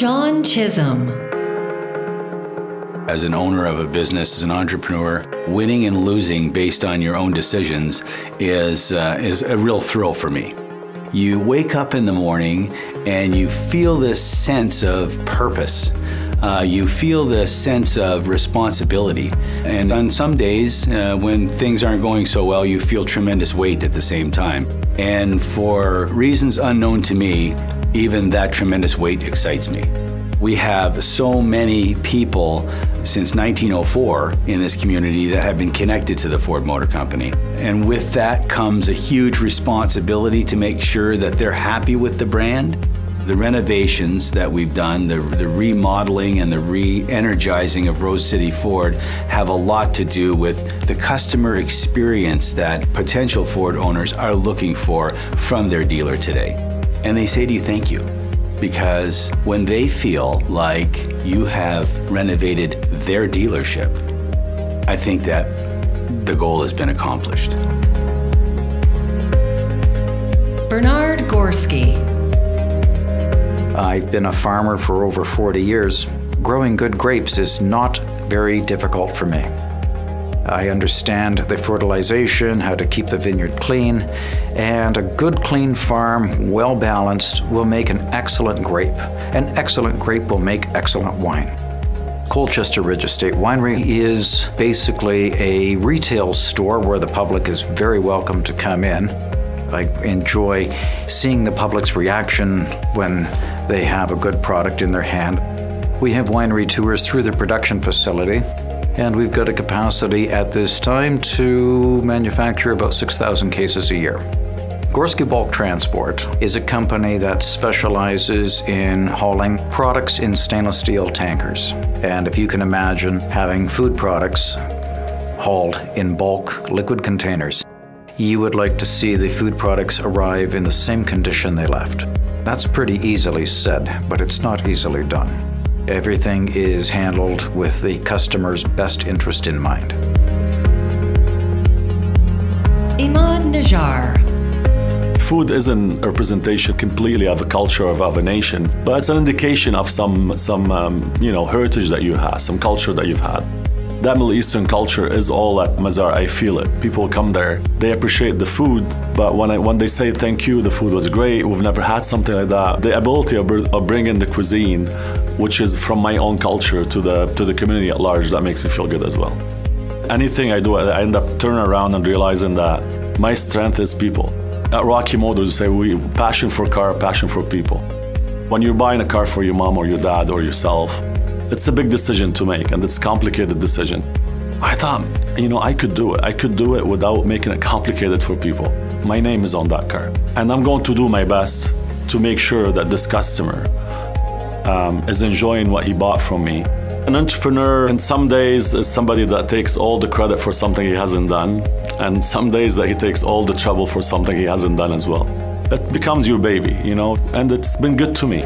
John Chisholm. As an owner of a business, as an entrepreneur, winning and losing based on your own decisions is, uh, is a real thrill for me. You wake up in the morning and you feel this sense of purpose. Uh, you feel this sense of responsibility. And on some days, uh, when things aren't going so well, you feel tremendous weight at the same time. And for reasons unknown to me, even that tremendous weight excites me. We have so many people since 1904 in this community that have been connected to the Ford Motor Company. And with that comes a huge responsibility to make sure that they're happy with the brand. The renovations that we've done, the, the remodeling and the re energizing of Rose City Ford have a lot to do with the customer experience that potential Ford owners are looking for from their dealer today. And they say to you, thank you because when they feel like you have renovated their dealership, I think that the goal has been accomplished. Bernard Gorski. I've been a farmer for over 40 years. Growing good grapes is not very difficult for me. I understand the fertilization, how to keep the vineyard clean, and a good clean farm, well balanced, will make an excellent grape. An excellent grape will make excellent wine. Colchester Ridge Estate Winery is basically a retail store where the public is very welcome to come in. I enjoy seeing the public's reaction when they have a good product in their hand. We have winery tours through the production facility, and we've got a capacity at this time to manufacture about 6,000 cases a year. Gorski Bulk Transport is a company that specializes in hauling products in stainless steel tankers. And if you can imagine having food products hauled in bulk liquid containers, you would like to see the food products arrive in the same condition they left. That's pretty easily said, but it's not easily done. Everything is handled with the customer's best interest in mind. Imad Najjar. Food isn't a representation completely of a culture of, of a nation, but it's an indication of some some um, you know heritage that you have, some culture that you've had. That Middle Eastern culture is all at Mazar. I feel it. People come there, they appreciate the food, but when I, when they say thank you, the food was great. We've never had something like that. The ability of, of bringing the cuisine, which is from my own culture, to the to the community at large, that makes me feel good as well. Anything I do, I end up turning around and realizing that my strength is people. At Rocky Motors, say we passion for car, passion for people. When you're buying a car for your mom or your dad or yourself, it's a big decision to make and it's a complicated decision. I thought, you know, I could do it. I could do it without making it complicated for people. My name is on that car. And I'm going to do my best to make sure that this customer um, is enjoying what he bought from me. An entrepreneur in some days is somebody that takes all the credit for something he hasn't done, and some days that he takes all the trouble for something he hasn't done as well. It becomes your baby, you know, and it's been good to me.